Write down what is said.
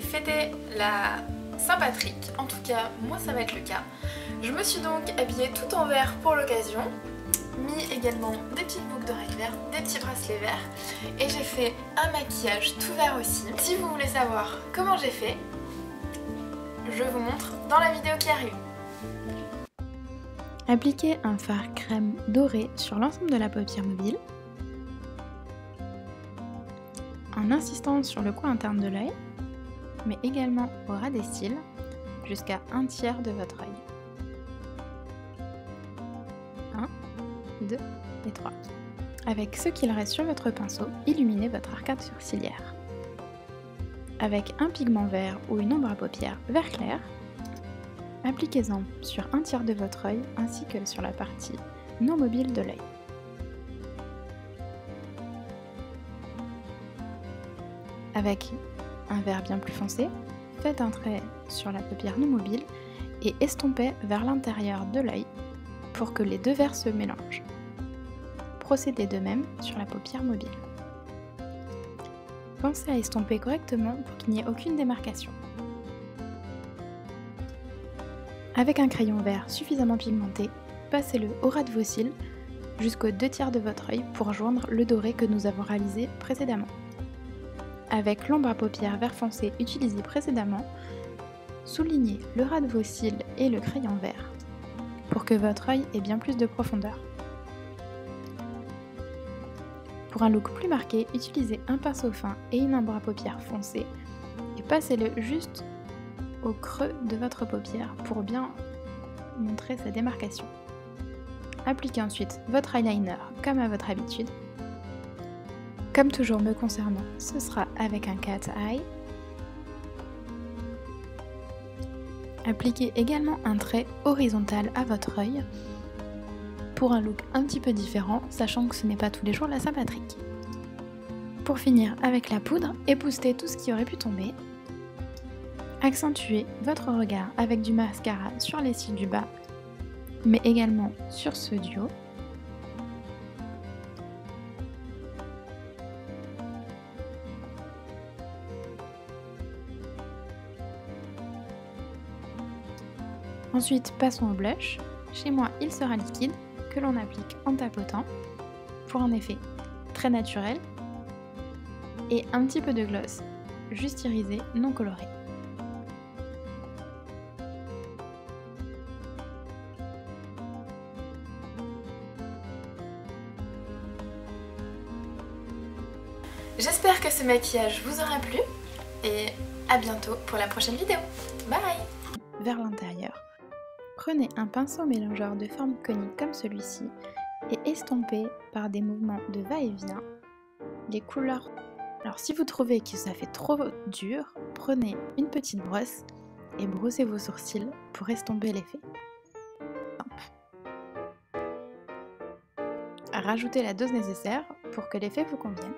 fêter la Saint-Patrick, en tout cas moi ça va être le cas. Je me suis donc habillée tout en vert pour l'occasion, mis également des petites boucles d'oreilles vertes, des petits bracelets verts et j'ai fait un maquillage tout vert aussi. Si vous voulez savoir comment j'ai fait, je vous montre dans la vidéo qui arrive. Appliquez un fard crème doré sur l'ensemble de la paupière mobile en insistant sur le coin interne de l'œil, mais également au ras des cils jusqu'à un tiers de votre œil. 1, 2 et 3. Avec ce qu'il reste sur votre pinceau, illuminez votre arcade sourcilière. Avec un pigment vert ou une ombre à paupières vert clair, appliquez-en sur un tiers de votre œil ainsi que sur la partie non mobile de l'œil. Avec un vert bien plus foncé, faites un trait sur la paupière non mobile et estompez vers l'intérieur de l'œil pour que les deux verts se mélangent. Procédez de même sur la paupière mobile. Pensez à estomper correctement pour qu'il n'y ait aucune démarcation. Avec un crayon vert suffisamment pigmenté, passez-le au ras de vos cils jusqu'aux deux tiers de votre œil pour joindre le doré que nous avons réalisé précédemment. Avec l'ombre à paupières vert foncé utilisé précédemment, soulignez le ras de vos cils et le crayon vert pour que votre œil ait bien plus de profondeur. Pour un look plus marqué, utilisez un pinceau fin et une ombre à paupières foncée et passez-le juste au creux de votre paupière pour bien montrer sa démarcation. Appliquez ensuite votre eyeliner comme à votre habitude comme toujours me concernant, ce sera avec un cat eye. Appliquez également un trait horizontal à votre œil pour un look un petit peu différent, sachant que ce n'est pas tous les jours la Saint-Patrick. Pour finir avec la poudre, époustez tout ce qui aurait pu tomber. Accentuez votre regard avec du mascara sur les cils du bas, mais également sur ceux du haut. Ensuite, passons au blush. Chez moi, il sera liquide, que l'on applique en tapotant, pour un effet très naturel, et un petit peu de gloss, juste irisé, non coloré. J'espère que ce maquillage vous aura plu et à bientôt pour la prochaine vidéo. Bye Vers l'intérieur, Prenez un pinceau mélangeur de forme conique comme celui-ci et estompez par des mouvements de va-et-vient les couleurs. Alors si vous trouvez que ça fait trop dur, prenez une petite brosse et brossez vos sourcils pour estomper l'effet. Rajoutez la dose nécessaire pour que l'effet vous convienne.